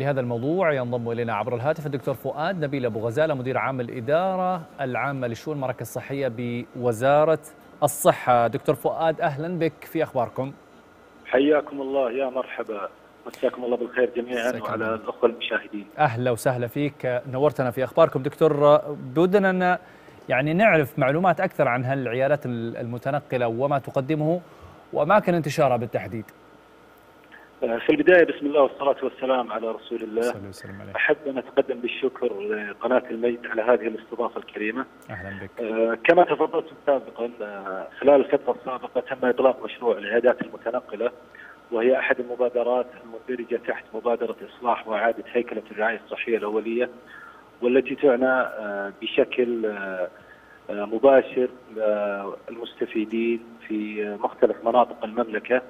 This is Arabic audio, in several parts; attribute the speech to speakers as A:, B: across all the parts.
A: لهذا الموضوع ينضم إلينا عبر الهاتف الدكتور فؤاد نبيل أبو غزالة مدير عام الإدارة العامة لشؤون المراكز الصحية بوزارة الصحة. دكتور فؤاد أهلا بك في أخباركم.
B: حياكم الله. يا مرحبا. مساكم الله بالخير جميعا وعلى الأخوة المشاهدين.
A: أهلا وسهلا فيك. نورتنا في أخباركم. دكتور بودنا أن يعني نعرف معلومات أكثر عن هالعيادات المتنقلة وما تقدمه واماكن انتشارها بالتحديد.
B: في البداية بسم الله والصلاة والسلام على رسول الله.
A: وسلم عليه.
B: أحب أن أتقدم بالشكر لقناة الميت على هذه الاستضافة الكريمة.
A: أهلا بك.
B: آه، كما تفضلتم سابقا آه، خلال الفترة السابقة تم إطلاق مشروع العيادات المتنقلة وهي أحد المبادرات المندرجة تحت مبادرة إصلاح وإعادة هيكلة الرعاية الصحية الأولية والتي تعنى آه، بشكل آه، آه، مباشر للمستفيدين في مختلف مناطق المملكة. آه،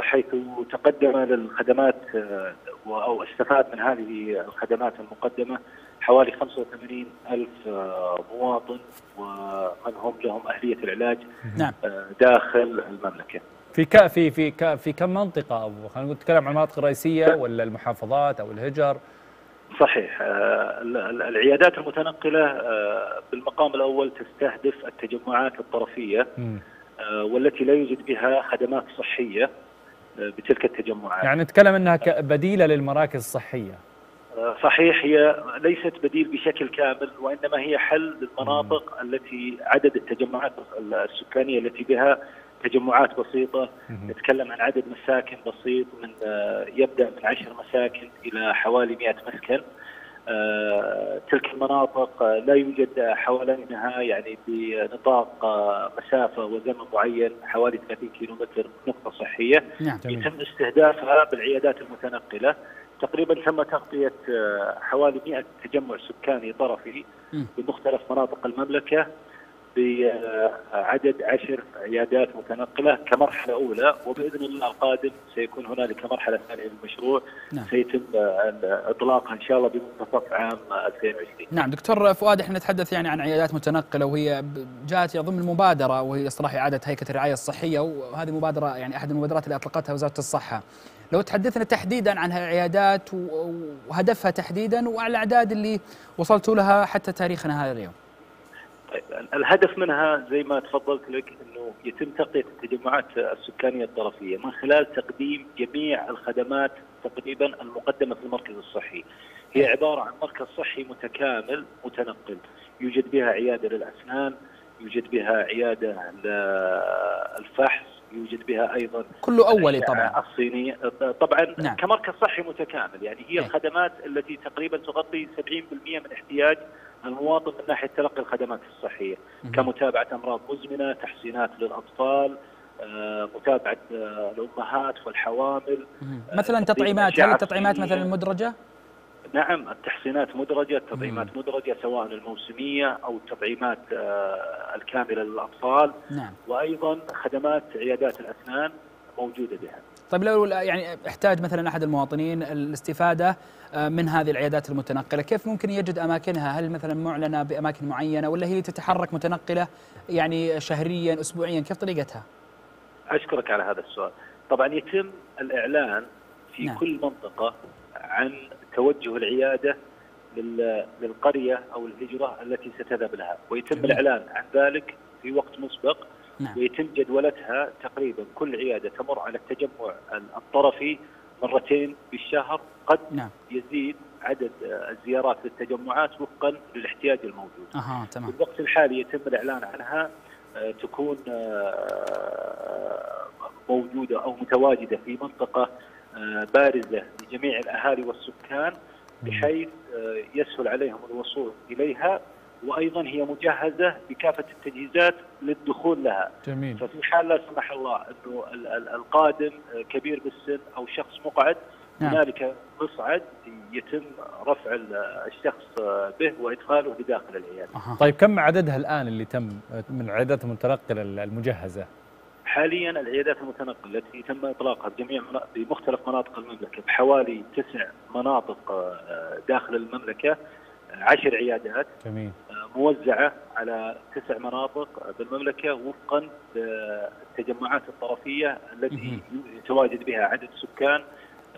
B: حيث تقدم للخدمات آه، أو استفاد من هذه الخدمات المقدمة حوالي 85 ألف آه، مواطن ومن هم لهم أهلية العلاج
C: نعم.
B: آه، داخل المملكة.
A: في ك في في ك في كم منطقة أو خلينا نتكلم عن المناطق الرئيسية ولا المحافظات أو الهجر؟
B: صحيح. آه، ال- ال- العيادات المتنقلة آه، بالمقام الأول تستهدف التجمعات الطرفية.
A: مم.
B: والتي لا يوجد بها خدمات صحية آه، بتلك التجمعات.
A: يعني نتكلم أنها بديلة للمراكز الصحية.
B: آه، صحيح هي ليست بديل بشكل كامل وإنما هي حل للمناطق التي عدد التجمعات السكانية التي بها تجمعات بسيطة.
A: مم.
B: نتكلم عن عدد مساكن بسيط من آه، يبدأ من عشر مساكن إلى حوالي 100 مسكن. تلك المناطق آه، لا يوجد حوالينها يعني بنطاق آه، مسافة وزمن معين حوالي 30 كيلومتر نقطة صحية
C: نعم.
B: يتم استهدافها بالعيادات المتنقلة تقريبا تم تغطية آه، حوالي 100 تجمع سكاني طرفي. بمختلف مناطق المملكة بعدد عشر عيادات متنقلة كمرحلة أولى وبإذن الله القادم سيكون هنالك مرحلة ثانية للمشروع
C: نعم.
B: سيتم آه، إطلاقها إن شاء الله بمنتصف عام 2020
C: نعم دكتور فؤاد إحنا نتحدث يعني عن عيادات متنقلة وهي جاءت ضمن المبادرة وهي إصلاح إعادة هيكله الرعاية الصحية وهذه مبادرة يعني أحد المبادرات اللي أطلقتها وزارة الصحة. لو تحدثنا تحديدا عن هالعيادات وهدفها تحديدا وعلى الأعداد اللي وصلتوا لها حتى تاريخنا هذا اليوم.
B: طيب الهدف منها زي ما تفضلت لك إنه يتم تغطية التجمعات السكانية الطرفية من خلال تقديم جميع الخدمات تقريبا المقدمة في المركز الصحي. هي عبارة عن مركز صحي متكامل متنقل، يوجد بها عيادة للأسنان، يوجد بها عيادة للفحص، يوجد بها أيضا
C: كله أولي طبعا.
B: الصينية طبعا
C: نعم.
B: نعم. كمركز صحي متكامل يعني هي
C: إيه.
B: الخدمات التي تقريبا تغطي 70% من احتياج المواطن من ناحية تلقي الخدمات
C: الصحية.
B: كمتابعة أمراض مزمنة، تحسينات للأطفال، آه، متابعة آه، الامهات والحوامل،
C: مهم. مثلا تطعيمات هل التطعيمات. مثلا مدرجه؟
B: نعم التحسينات مدرجة، التطعيمات مدرجة سواء الموسمية أو التطعيمات آه، الكاملة للأطفال،
C: نعم.
B: وأيضا خدمات عيادات الأسنان موجودة بها.
C: طيب لو يعني احتاج مثلا أحد المواطنين الاستفادة آه، من هذه العيادات المتنقلة، كيف ممكن يجد أماكنها؟ هل مثلا معلنة بأماكن معينة ولا هي تتحرك متنقلة يعني شهريا اسبوعيا؟ كيف طريقتها؟
B: أشكرك على هذا السؤال طبعا يتم الإعلان في
C: نعم.
B: كل منطقة عن توجه العيادة لل- للقرية أو الهجرة التي ستذهب لها ويتم
C: جميل.
B: الإعلان عن ذلك في وقت مسبق
C: نعم.
B: ويتم جدولتها تقريبا كل عيادة تمر على التجمع الطرفي مرتين بالشهر قد
C: نعم.
B: يزيد عدد الزيارات للتجمعات وفقا للاحتياج الموجود
C: أها
B: في
C: تمام.
B: الوقت الحالي يتم الإعلان عنها آه، تكون آه، موجودة أو متواجدة في منطقة آه، بارزة لجميع الأهالي والسكان بحيث آه، يسهل عليهم الوصول إليها وأيضا هي مجهزة بكافة التجهيزات للدخول لها.
A: جميل.
B: ففي حال لا سمح الله ال- القادم آه، كبير بالسن أو شخص مقعد
C: نعم.
B: هنالك مصعد يتم رفع ال- الشخص آه، به وإدخاله لداخل العيادة.
C: أها.
A: طيب كم عددها الآن اللي تم من العيادات المتنقلة المجهزة؟
B: حاليا العيادات المتنقلة التي تم إطلاقها بجميع بمختلف مناطق المملكة بحوالي تسع مناطق آه، داخل المملكة عشر عيادات.
A: جميل.
B: موزعة على تسع مناطق بالمملكة وفقا للتجمعات الطرفية التي يتواجد بها عدد سكان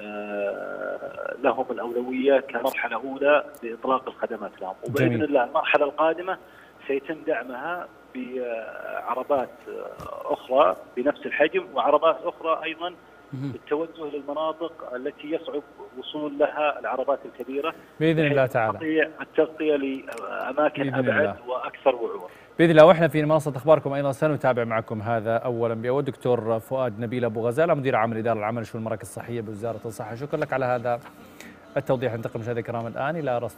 B: آه، لهم الأولوية كمرحلة أولى لاطلاق الخدمات لهم
A: وبإذن.
B: الله المرحلة القادمة سيتم دعمها بعربات آه، أخرى بنفس الحجم وعربات أخرى
C: أيضا.
B: بالتوجه للمناطق التي يصعب وصول لها العربات الكبيرة.
A: بإذن الله تعالى.
B: التغطية
A: لأماكن
B: أبعد
A: الله.
B: وأكثر وعور.
A: بإذن الله. وإحنا في منصة أخباركم أيضا سنتابع معكم هذا اولا بأول. دكتور فؤاد نبيل أبو غزاله مدير عام الإدارة العامه لشؤون المراكز الصحية بوزارة الصحة. شكرا لك على هذا التوضيح. انتقل مشاهدينا الكرام الآن إلى رصد